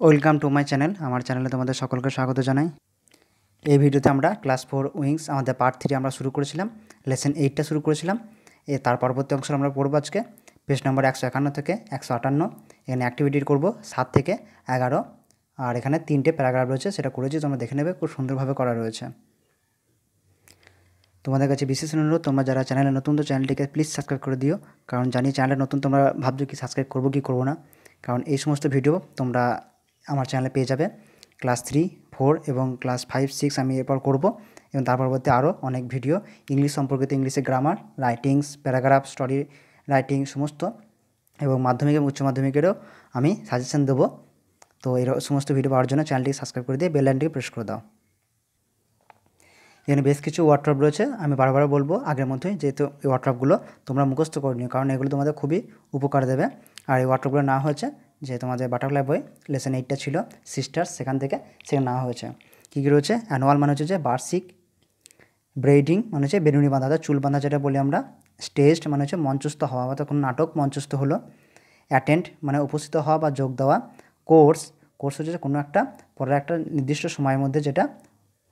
Welcome to my channel আমার চ্যানেলে তোমাদের সকলকে স্বাগত জানাই। এই ভিডিওতে আমরা ক্লাস ফোর উইংস আমাদের পার্ট থ্রি আমরা শুরু করেছিলাম লেসেন এইটটা শুরু করেছিলাম। এ তার পরবর্তী অংশ আমরা পড়ব আজকে। পেজ নম্বর একশো একান্ন থেকে একশো আটান্ন। এখানে অ্যাক্টিভিটি করব সাত থেকে এগারো। আর এখানে তিনটে প্যারাগ্রাফ রয়েছে, সেটা করেছি, তোমরা দেখে নেবে, খুব সুন্দরভাবে করা রয়েছে। তোমাদের কাছে বিশেষ অনুরোধ, তোমরা যারা চ্যানেলে নতুন, তো চ্যানেলটিকে প্লিজ সাবস্ক্রাইব করে দিও। কারণ জানি চ্যানেলে নতুন, তোমরা ভাবছ কি সাবস্ক্রাইব করব, কি করব না। কারণ এই সমস্ত ভিডিও তোমরা আমার চ্যানেলে পেয়ে যাবে ক্লাস থ্রি ফোর এবং ক্লাস ফাইভ সিক্স আমি এরপর করব এবং তার পরবর্তী আরও অনেক ভিডিও ইংলিশ সম্পর্কিত ইংলিশে grammar writings paragraph story writing সমস্ত এবং মাধ্যমিক এবং উচ্চ মাধ্যমিকেরও আমি সাজেশন দেবো। তো এই সমস্ত ভিডিও পাওয়ার জন্য চ্যানেলটিকে সাবস্ক্রাইব করে দিয়ে বেল লাইনটিকে প্রেস করে দাও। এখানে বেশ কিছু ওয়ার্ড্রপ রয়েছে, আমি বারবার বলব আগের মধ্যেই যেহেতু এই ওয়ার্ড্রপগুলো তোমরা মুখস্থ করে নিও কারণ এগুলো তোমাদের খুবই উপকার দেবে। আর এই ওয়ার্ড্রপগুলো না হয়েছে যে তোমাদের বাটারফ্লাই বই লেসন এইটটা ছিল সিস্টার সেখান থেকে সেখানে নেওয়া হয়েছে। কী কী রয়েছে? অ্যানুয়াল মানে হচ্ছে যে বার্ষিক ব্রেডিং মানে হচ্ছে বেরুনি বাঁধা, অর্থাৎ চুল বাঁধা যেটা বলি আমরা। স্টেজড মানে হচ্ছে মঞ্চস্থ হওয়া, অর্থাৎ কোনো নাটক মঞ্চস্থ হলো। অ্যাটেন্ড মানে উপস্থিত হওয়া বা যোগ দেওয়া। কোর্স কোর্স হচ্ছে কোনো একটা, পরের একটা নির্দিষ্ট সময়ের মধ্যে যেটা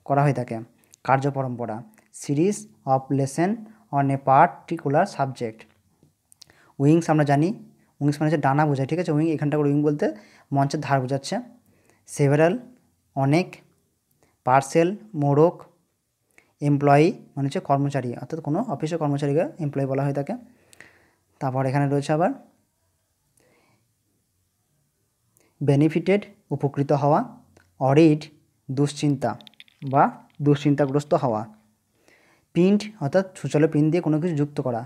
করা হয়ে থাকে। কার্য পরম্পরা। Series of lesson on a particular subject wings আমরা জানি উইংস মানে হচ্ছে ডানা বোঝায়, ঠিক আছে? উইং এখানটা করে উইং বলতে মঞ্চের ধার বোঝাচ্ছে। সেভারাল, অনেক, পার্সেল, মোড়ক, এমপ্লয়ি মানে হচ্ছে কর্মচারী, অর্থাৎ কোনো অফিসের কর্মচারীকে এমপ্লয়ি বলা হয়ে থাকে তারপর এখানে রয়েছে আবার বেনিফিটেড, উপকৃত হওয়া, অরিড, দুশ্চিন্তা বা দুশ্চিন্তাগ্রস্ত হওয়া। প্রিন্ট অর্থাৎ সুচলো প্রিন্ট দিয়ে কোনো কিছু যুক্ত করা।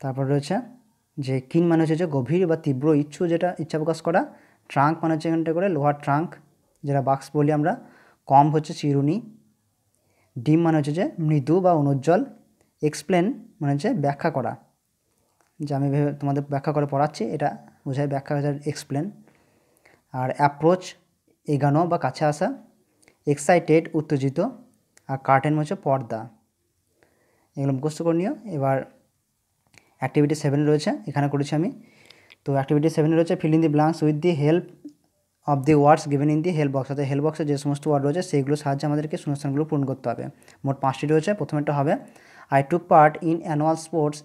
তারপর রয়েছে যে কিন মানে হচ্ছে যে গভীর বা তীব্র ইচ্ছু যেটা ইচ্ছা প্রকাশ করা। ট্রাঙ্ক মানে হচ্ছে এখানটা করে লোহার ট্রাঙ্ক, যেটা বাক্স বলি আমরা। কম হচ্ছে চিরুনি। ডিম মানে হচ্ছে যে মৃদু বা অনুজ্জ্বল। এক্সপ্লেন মানে হচ্ছে ব্যাখ্যা করা। যে আমি ভেবে তোমাদের ব্যাখ্যা করে পড়াচ্ছি, এটা বোঝায় ব্যাখ্যা এক্সপ্লেন আর অ্যাপ্রোচ এগানো বা কাছে আসা। এক্সাইটেড উত্তেজিত। আর কার্টেন হচ্ছে পর্দা। এগুলো মুখস্থ করে নিও। এবার অ্যাক্টিভিটি সেভেন রয়েছে, এখানে করেছি আমি। তো অ্যাক্টিভিটি সেভেন রয়েছে fill in the blanks with the help of the words given in the help box অর্থাৎ হেল্প বক্সে যে সমস্ত ওয়ার্ড রয়েছে সেইগুলো সাহায্যে আমাদেরকে শূন্যস্থানগুলো পূরণ করতে হবে। মোট পাঁচটি রয়েছে, প্রথমেরটা হবে I took part in annual sports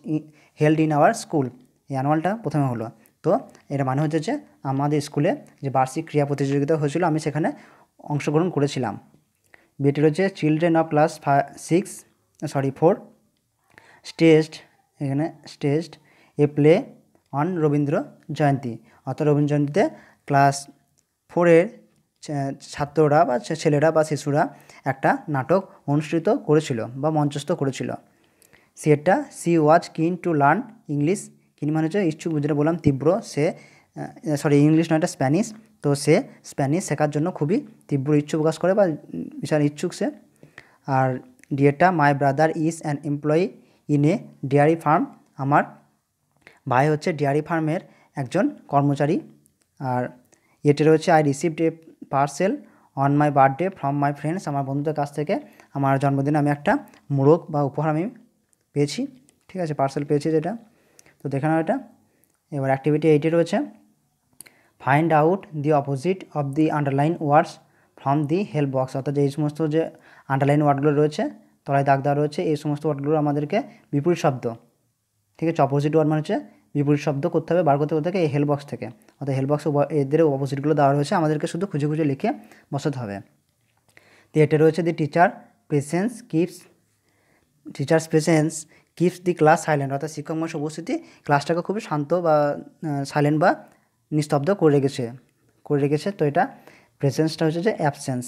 held in our school এই অ্যানুয়ালটা প্রথমে হলো। তো এটা মানে হচ্ছে যে আমাদের স্কুলে যে বার্ষিক ক্রীড়া প্রতিযোগিতা হয়েছিল, আমি সেখানে অংশগ্রহণ করেছিলাম। বিটি রয়েছে children of class six sorry four staged এখানে staged a play on Rabindra Jayanti. অর্থাৎ রবীন্দ্র জয়ন্তীতে ক্লাস ফোরের ছাত্ররা বা ছেলেরা বা শিশুরা একটা নাটক অনুষ্ঠিত করেছিল বা মঞ্চস্থ করেছিল। সেটা সি ওয়াজ কিন টু লার্ন ইংলিশ কিন মানে হচ্ছে ইচ্ছুক, যেটা বললাম, তীব্র। সে সরি ইংলিশ নয়, এটা স্প্যানিশ তো সে স্প্যানিশ শেখার জন্য খুবই তীব্র ইচ্ছুক প্রকাশ করে বা বিশাল ইচ্ছুক সে। আর ডিয়েটা my brother is an employee in a dairy farm. আমার ভাই হচ্ছে ডেয়ারি ফার্মের একজন কর্মচারী। আর এতে রয়েছে I received a parcel on my birthday from my friends আমার বন্ধুদের কাছ থেকে। আমার জন্মদিনে আমি একটা মোড়ক বা উপহার আমি পেয়েছি। ঠিক আছে পার্সেল পেয়েছি যেটা। তো দেখে নাও এটা। এবার অ্যাক্টিভিটি এইটে রয়েছে। Find out the opposite of the underline words from the help box অর্থাৎ এই সমস্ত যে আন্ডারলাইন ওয়ার্ডগুলো রয়েছে তলায় দাগ দেওয়া রয়েছে, এই সমস্ত ওয়ার্ডগুলো আমাদেরকে বিপরীত শব্দ। ঠিক আছে অপোজিট ওয়ার্ড মানে হচ্ছে বিপরীত শব্দ করতে হবে, বার করতে করতে থাকে এই হেল্প বক্স থেকে। অর্থাৎ হেল্প বক্সে এদের অপোজিটগুলো দেওয়া রয়েছে, আমাদেরকে শুধু খুঁজে খুঁজে লিখে বসাতে হবে। তো এটা রয়েছে the teacher presence keeps teacher's presence keeps the class silent অর্থাৎ শিক্ষক মহাশয় উপস্থিতি ক্লাসটাকে খুবই শান্ত বা সাইলেন্ট বা নিস্তব্ধ করে রেখেছে করে রেখেছে। তো এটা প্রেসেন্সটা হচ্ছে যে অ্যাবসেন্স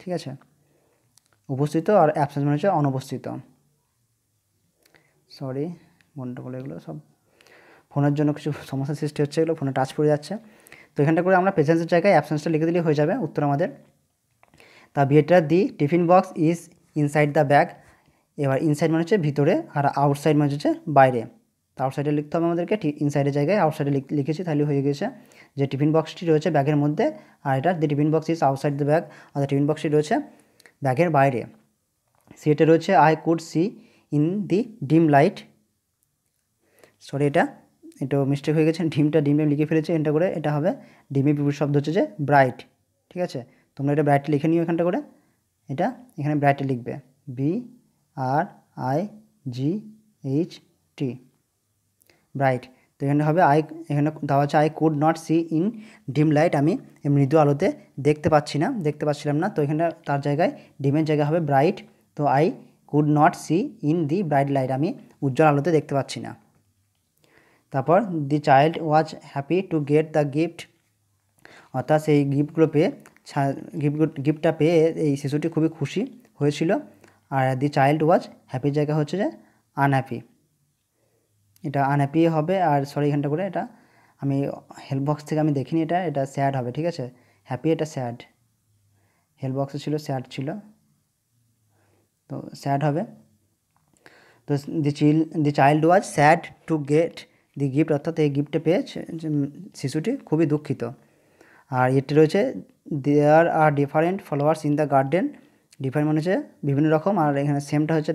ঠিক আছে? উপস্থিত আর অ্যাবসেন্স মানে হচ্ছে অনুপস্থিত সরি গন্ডগোল এগুলো সব ফোনের জন্য কিছু সমস্যা সৃষ্টি হচ্ছে, এগুলো ফোনে টাচ পড়ে যাচ্ছে। তো এখানটা করে আমরা প্রেজেন্সের জায়গায় অ্যাবসেন্সটা লিখে দিলেই হয়ে যাবে, উত্তর আমাদের। তা বিয়েটার the tiffin box is inside the bag এবার ইনসাইড মানে হচ্ছে ভিতরে, আর আউটসাইড মানে হচ্ছে বাইরে। তো আউটসাইডে লিখতে হবে আমাদেরকে ইনসাইডের জায়গায় আউটসাইডে লিখেছি, তাহলে হয়ে গেছে যে টিফিন বক্সটি রয়েছে ব্যাগের মধ্যে, আর এটা the tiffin box is outside the bag অর্থাৎ টিফিন বক্সটি রয়েছে ব্যাগের বাইরে। সিটে রয়েছে I could see in the dim light sorry এটা এটা মিস্টেক হয়ে গেছে। ডিমটা ডিম ডিম লিখে ফেলেছে এটা করে, এটা হবে ডিমে বিপরীত শব্দ হচ্ছে যে ব্রাইট ঠিক আছে? তোমরা এটা ব্রাইট লিখে নিও এখানটা করে। এটা এখানে ব্রাইট লিখবে। B R I G H T bright তো এখানে হবে আই এখানে দেওয়া হচ্ছে I could not see in dim light আমি মৃদু আলোতে দেখতে পাচ্ছি না, দেখতে পাচ্ছিলাম না। তো এখানে তার জায়গায় ডিমের জায়গায় হবে ব্রাইট তো I could not see in the bright light আমি উজ্জ্বল আলোতে দেখতে পাচ্ছি না। তারপর the child was happy to get the gift অর্থাৎ সেই গিফটগুলো পেয়ে গিফট গিফটটা পেয়ে এই শিশুটি খুবই খুশি হয়েছিল। আর দি চাইল্ড ওয়াজ হ্যাপির জায়গা হচ্ছে যে আনহ্যাপি এটা আনহ্যাপি হবে, আর সরি এখানটা করে এটা আমি হেল্প বক্স থেকে আমি দেখিনি এটা এটা স্যাড হবে, ঠিক আছে? হ্যাপি এটা স্যাড হেল্প বক্সে ছিল স্যাড ছিল। তো স্যাড হবে। তো the chill the child was sad to get the gift অর্থাৎ এই গিফটে পেয়ে শিশুটি খুবই দুঃখিত। আর এটি রয়েছে there are different followers in the garden different মানে হচ্ছে বিভিন্ন রকম আর এখানে সেমটা হচ্ছে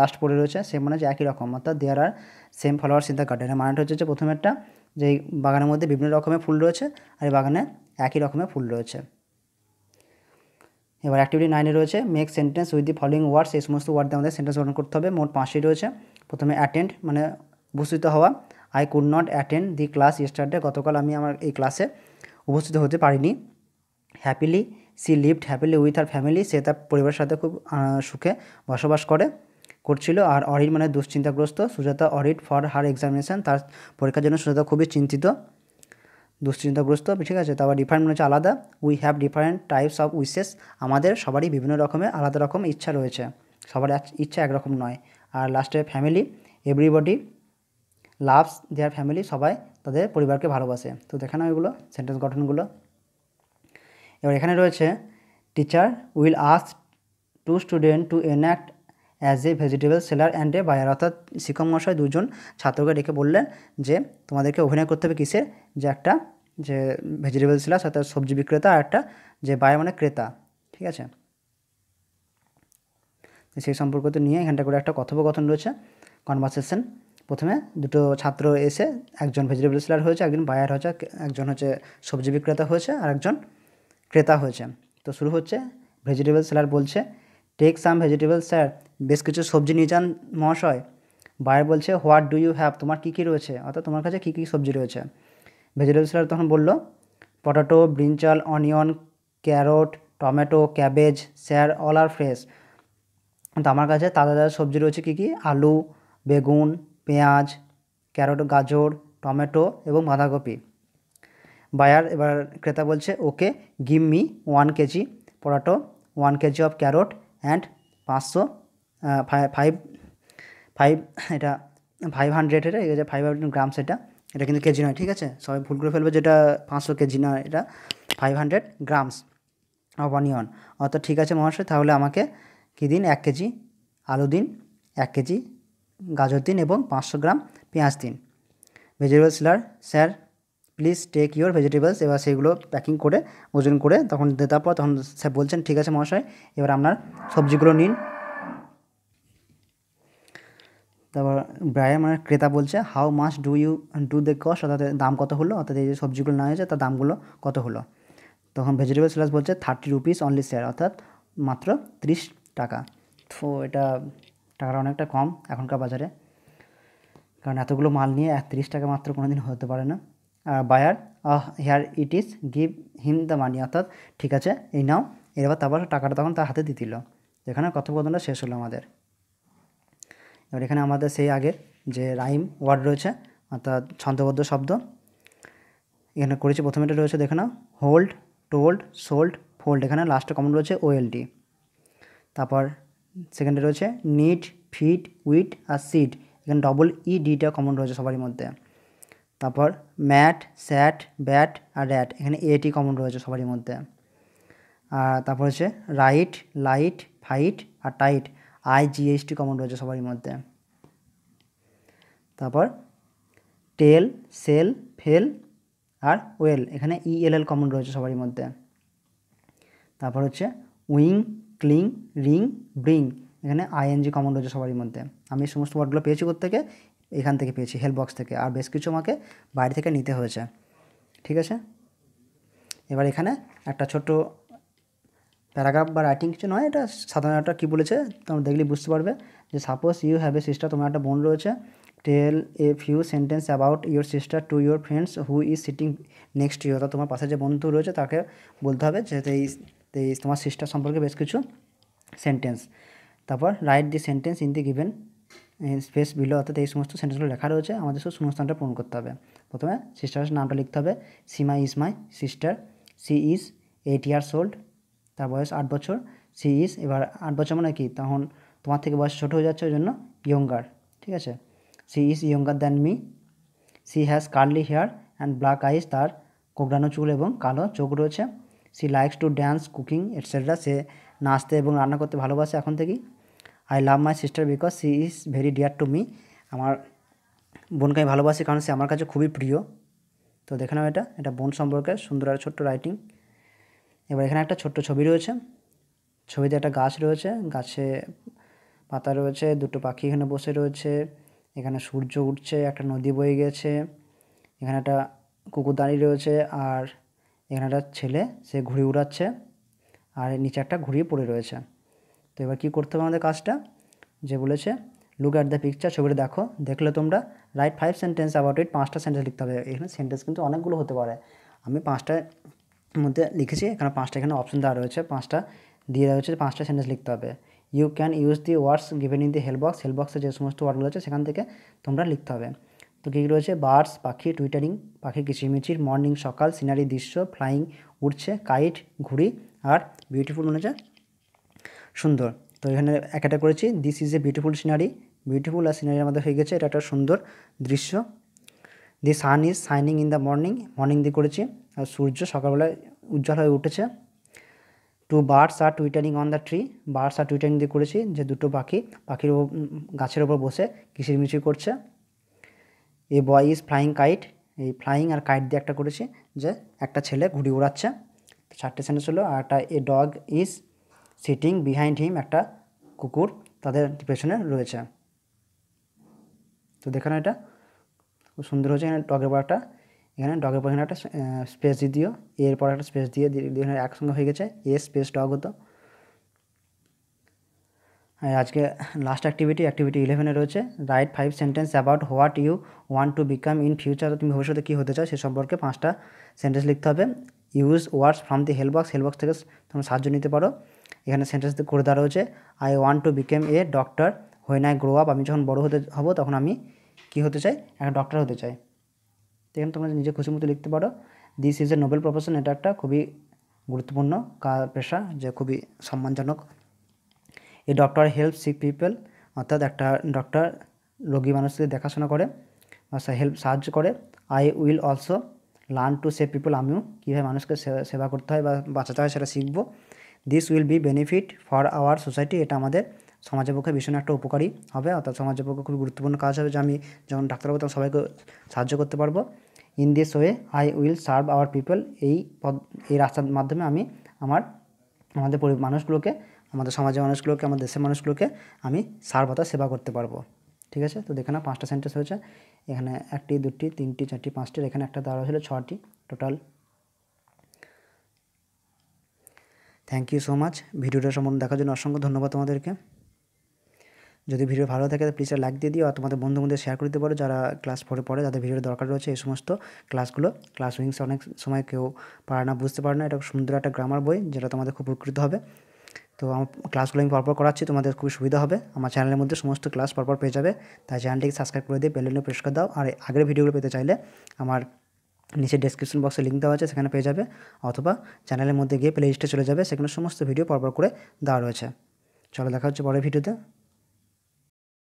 লাস্ট পড়ে রয়েছে সেম মানে হচ্ছে একই রকম। অর্থাৎ there are same followers in the garden মানেটা হচ্ছে প্রথমে একটা যে বাগানের মধ্যে বিভিন্ন রকমের ফুল রয়েছে আর এই বাগানে একই রকমের ফুল রয়েছে। এবার অ্যাক্টিভিটি নাইনে রয়েছে make sentence with the following words এই সমস্ত ওয়ার্ড দিয়ে আমাদের সেন্টেন্স গঠন করতে হবে। মোট পাঁচটি রয়েছে। প্রথমে অ্যাটেন্ড মানে উপস্থিত হওয়া। I could not attend the class yesterday গতকাল আমি আমার এই ক্লাসে উপস্থিত হতে পারিনি। Happily she lived happily with her family সে তার পরিবারের সাথে খুব সুখে বসবাস করে, করছিল। আর অরিড মানে দুশ্চিন্তাগ্রস্ত। Sujata worried for her examination তার পরীক্ষার জন্য সুজাতা খুবই চিন্তিত, দুশ্চিন্তাগ্রস্ত, ঠিক আছে? তারপর ডিফারেন্ট হচ্ছে আলাদা। We have different types of wishes আমাদের সবারই বিভিন্ন রকমের, আলাদা রকম ইচ্ছা রয়েছে। সবার ইচ্ছা একরকম নয়। আর লাস্টে family everybody loves their family সবাই তাদের পরিবারকে ভালোবাসে। তো দেখে নাও এগুলো সেন্টেন্স গঠনগুলো। এবার এখানে রয়েছে teacher will ask to student to enact as a vegetable seller and a buyer অর্থাৎ শিক্ষক মশাই দুজন ছাত্রকে ডেকে বললেন যে, তোমাদেরকে অভিনয় করতে হবে কিসের যে একটা যে ভেজিটেবল সেলার অর্থাৎ সবজি বিক্রেতা আর একটা যে বায়ার মানে ক্রেতা। ঠিক আছে? সেই সম্পর্কতে নিয়ে এখানটা করে একটা কথোপকথন রয়েছে কনভারসেশন প্রথমে দুটো ছাত্র এসে একজন ভেজিটেবল সেলার হয়েছে, একজন বায়ার হয়েছে, একজন হচ্ছে সবজি বিক্রেতা হয়েছে আর একজন ক্রেতা হয়েছে। তো শুরু হচ্ছে ভেজিটেবল সেলার বলছে টেক সাম ভেজিটেবল স্যার বেশ কিছু সবজি নিয়ে যান মহাশয়। বায়ার বলছে হোয়াট ডু ইউ হ্যাভ তোমার কী কী রয়েছে? অর্থাৎ তোমার কাছে কী কী সবজি রয়েছে? ভেজিটেবল সেলার তখন বলল potato brinjal onion carrot tomato cabbage sir all are fresh তো আমার কাছে তাজা তাজা সবজি রয়েছে কী কী? আলু, বেগুন, পেঁয়াজ ক্যারট গাজর টমেটো এবং বাঁধাকপি। বায়ার, এবার ক্রেতা বলছে, okay give me one KG potato one KG of carrot and পাঁচশো ফাইভ ফাইভ এটা ফাইভ হান্ড্রেডের এই যে ফাইভ হান্ড্রেড গ্রামস এটা এটা কিন্তু কেজি নয়, ঠিক আছে? সবাই ভুল করে ফেলবে যেটা পাঁচশো কেজি নয়, এটা five hundred grams of onion অর্থাৎ ঠিক আছে মহাশয়, তাহলে আমাকে কী দিন? এক কেজি আলু দিন, এক কেজি গাজর দিন এবং পাঁচশো গ্রাম পেঁয়াজ দিন। Vegetable seller sir please take your vegetables এবার সেগুলো প্যাকিং করে, ওজন করে তখন দেওয়ার পর তখন স্যার বলছেন, ঠিক আছে মহাশয়, এবার আপনার সবজিগুলো নিন। তারপর ব্রায়ার মানে ক্রেতা বলছে how much do you do the cost অর্থাৎ দাম কত হলো? অর্থাৎ এই যে সবজিগুলো না হয়েছে, তার দামগুলো কত হলো? তখন ভেজিটেবল সেলার্স বলছে থার্টি রুপিস অনলি শেয়ার অর্থাৎ মাত্র ত্রিশ টাকা। তো এটা টাকাটা অনেকটা কম এখনকার বাজারে। কারণ এতগুলো মাল নিয়ে তিরিশ টাকা মাত্র কোনো দিন হতে পারে না। Buyer here it is give him the money অর্থাৎ, ঠিক আছে, এই নাও এবার তারপর টাকাটা তখন তার হাতে দিয়ে দিল, যেখানে কথোপকথনটা শেষ হলো আমাদের। এবার এখানে আমাদের সেই আগের যে রাইম ওয়ার্ড রয়েছে, অর্থাৎ ছন্দবদ্ধ শব্দ, এখানে করেছি প্রথমেটা রয়েছে, দেখে নাও হোল্ড টোল্ড সোল্ড ফোল্ড এখানে লাস্টে কমন রয়েছে ওএলডি তারপর সেকেন্ডে রয়েছে নিট ফিট উইট আর সিট এখানে ডবল ই ডিটা কমন রয়েছে সবারই মধ্যে। তারপর ম্যাট, স্যাট, ব্যাট আর র্যাট, এখানে এটি কমন রয়েছে সবারই মধ্যে। আর তারপর হচ্ছে রাইট, লাইট, ফাইট আর টাইট, আই জিএসটি কমন রয়েছে সবারই মধ্যে। তারপর টেল, সেল, ফেল আর ওয়েল, এখানে ইএলএল কমন রয়েছে সবারই মধ্যে। তারপর হচ্ছে উইং, ক্লিং, রিং, ব্রিং, এখানে আইএনজি কমন রয়েছে সবারই মধ্যে। আমি সমস্ত ওয়ার্ডগুলো পেয়েছি থেকে এখান থেকে পেয়েছি হেল্প বক্স থেকে। আর বেশ কিছু আমাকে বাইরে থেকে নিতে হয়েছে। ঠিক আছে? এবার এখানে একটা ছোট্ট প্যারাগ্রাফ বা রাইটিং কিছু নয়, এটা সাধারণ একটা কী বলেছে তোমরা দেখলে বুঝতে পারবে যে suppose you have a sister তোমার একটা বোন রয়েছে। Tell a few sentence about your sister to your friends who is sitting next you অর্থাৎ তোমার পাশে যে বন্ধু রয়েছে, তাকে বলতে হবে যে এই তোমার সিস্টার সম্পর্কে বেশ কিছু সেন্টেন্স তারপর write the sentence in the given space below অর্থাৎ এই সমস্ত সেন্টেন্সগুলো লেখা রয়েছে, আমাদের শুধু শূন্যস্থানটা পূরণ করতে হবে। প্রথমে সিস্টারের নামটা লিখতে হবে। Sima is my sister she is eight years old তার বয়স আট বছর সি ইজ এবার আট বছর মানে কি? তখন তোমার থেকে বয়স ছোটো হয়ে যাচ্ছে ওই জন্য ইয়ঙ্গার ঠিক আছে? She is younger than me she has curly hair and black eyes তার কোকড়ানো চুল এবং কালো চোখ রয়েছে। She likes to dance cooking etcetera সে নাচতে এবং রান্না করতে ভালোবাসে এখন থেকেই। I love my sister because she is very dear to me আমার বোনকে আমি ভালোবাসি কারণ সে আমার কাছে খুবই প্রিয়। তো দেখে নাও এটা। এটা বোন সম্পর্কে সুন্দর আর ছোট্ট রাইটিং এবার এখানে একটা ছোট্ট ছবি রয়েছে। ছবিতে একটা গাছ রয়েছে। গাছে পাতা রয়েছে, দুটো পাখি এখানে বসে রয়েছে। এখানে সূর্য উঠছে, একটা নদী বয়ে গেছে। এখানে একটা কুকুর দাঁড়িয়ে রয়েছে আর এখানে একটা ছেলে, সে ঘুড়ি উড়াচ্ছে। আর নিচে একটা ঘুড়িয়ে পড়ে রয়েছে। তো এবার কী করতে হবে আমাদের কাজটা? যে বলেছে লুক অ্যাট দ্য পিকচার ছবিটা দেখো। দেখলে তোমরা write five sentence about it পাঁচটা সেন্টেন্স লিখতে হবে। এখানে সেন্টেন্স কিন্তু অনেকগুলো হতে পারে। আমি পাঁচটার মধ্যে লিখেছি, এখানে পাঁচটা এখানে অপশন দেওয়া রয়েছে, পাঁচটা দিয়ে দেওয়া হচ্ছে পাঁচটা সেন্টেন্স লিখতে হবে। You can use the words given in the help box help বক্সে যে সমস্ত ওয়ার্ডগুলো আছে, সেখান থেকে তোমরা লিখতে হবে। তো কী কী রয়েছে? বার্ডস পাখি টুইটারিং পাখি কিচিরমিচির মর্নিং সকাল সিনারি দৃশ্য ফ্লাইং উঠছে কাইট ঘুড়ি, আর বিউটিফুল মনে হচ্ছে সুন্দর। তো এখানে একটা করেছি। This is a beautiful scenery beautiful R scenery আমাদের হয়ে গেছে। এটা একটা সুন্দর দৃশ্য। The sun is shining in the morning morning দিয়ে করেছি। আর সূর্য সকালবেলায় উজ্জ্বল হয়ে উঠেছে। Two birds are twittering on the tree birds R twittering দিয়ে করেছি যে দুটো পাখি। পাখির গাছের ওপর বসে কিচিরমিচির করছে। A boy is flying kite এই ফ্লাইং আর কাইট দিয়ে একটা করেছি যে একটা ছেলে ঘুড়ি উড়াচ্ছে চারটে সেন্টেন্স হলো। আর একটা a dog is sitting behind him একটা কুকুর তাদের পেছনে রয়েছে। তো দেখেন এটা, খুব সুন্দর হয়েছে এখানে ডগের পর একটা এখানে ডগের পর এখানে একটা স্পেস দিয়ে দিও। এর পর একটা স্পেস দিয়ে দিয়ে একসঙ্গে হয়ে গেছে। এ স্পেস ডগ হতো। আজকে লাস্ট অ্যাক্টিভিটি অ্যাক্টিভিটি ইলেভেনে রয়েছে। Write five sentence about what you want to become in future তুমি ভবিষ্যতে কী হতে চাও সে সম্পর্কে পাঁচটা সেন্টেন্স লিখতে হবে। Use words from the help box help box থেকে তোমরা সাহায্য নিতে পারো। এখানে সেন্টেন্স করে দেওয়া রয়েছে I want to became a doctor when I grow up আমি যখন বড় হতে হব, তখন আমি কী হতে চাই? একটা ডক্টর হতে চাই। তো এখানে তোমরা নিজে খুশি মতো লিখতে পারো this is a noble profession এটা একটা খুবই গুরুত্বপূর্ণ কা, পেশা যে খুবই সম্মানজনক। এই ডক্টর হেল্প সিক পিপল অর্থাৎ একটা ডক্টর রোগী মানুষকে দেখাশোনা করে হেল্প সাহায্য করে। I will also learn to save people আমিও কীভাবে মানুষকে সেবা করতে হয় বা বাঁচাতে হয় সেটা শিখব। This will be benefit for our society এটা আমাদের সমাজের পক্ষে ভীষণ একটা উপকারী হবে, অর্থাৎ সমাজের পক্ষে খুবই গুরুত্বপূর্ণ কাজ হবে যে আমি যখন ডাক্তার হব তখন সবাইকে সাহায্য করতে পারব। In this way I will serve our people এই পদ, এই রাস্তার মাধ্যমে আমি আমার, আমাদের মানুষগুলোকে, আমাদের সমাজের মানুষগুলোকে, আমাদের দেশের মানুষগুলোকে আমি সার্ভ অর্থাৎ সেবা করতে পারব। ঠিক আছে? তো দেখে না পাঁচটা সেন্টেন্স হয়েছে। এখানে একটি, দুটি, তিনটি, চারটি পাঁচটি এখানে একটা দেওয়া হয়েছিল ছটি total thank you so much ভিডিওটা সম্বন্ধে দেখার জন্য অসংখ্য ধন্যবাদ তোমাদেরকে। যদি ভিডিও ভালো থাকে প্লিজ লাইক দিয়ে দিও। আর তোমাদের বন্ধু বন্ধুদের শেয়ার করতে পারো, যারা ক্লাস ফোরে পড়ে, যাদের ভিডিওর দরকার রয়েছে, এই সমস্ত ক্লাসগুলো ক্লাস উইংস অনেক সময় কেউ পারে না, বুঝতে পারে না। এটা সুন্দর একটা গ্রামার বই, যেটা তোমাদের খুব উপকৃত হবে। তো আমার ক্লাসগুলো আমি পরপর করাচ্ছি, তোমাদের খুবই সুবিধা হবে। আমার চ্যানেলের মধ্যে সমস্ত ক্লাস পরপর পেয়ে যাবে। তাই চ্যানেলটিকে সাবস্ক্রাইব করে দিয়ে বেলেনে প্রেস করে দাও। আর আগের ভিডিওগুলো পেতে চাইলে আমার নিচে ডেসক্রিপশন বক্সে লিঙ্ক দেওয়া আছে, সেখানে পেয়ে যাবে। অথবা চ্যানেলের মধ্যে গিয়ে প্লে লিস্টে চলে যাবে, সেখানে সমস্ত ভিডিও পরপর করে দেওয়া রয়েছে। চলো দেখা হচ্ছে পরের ভিডিওতে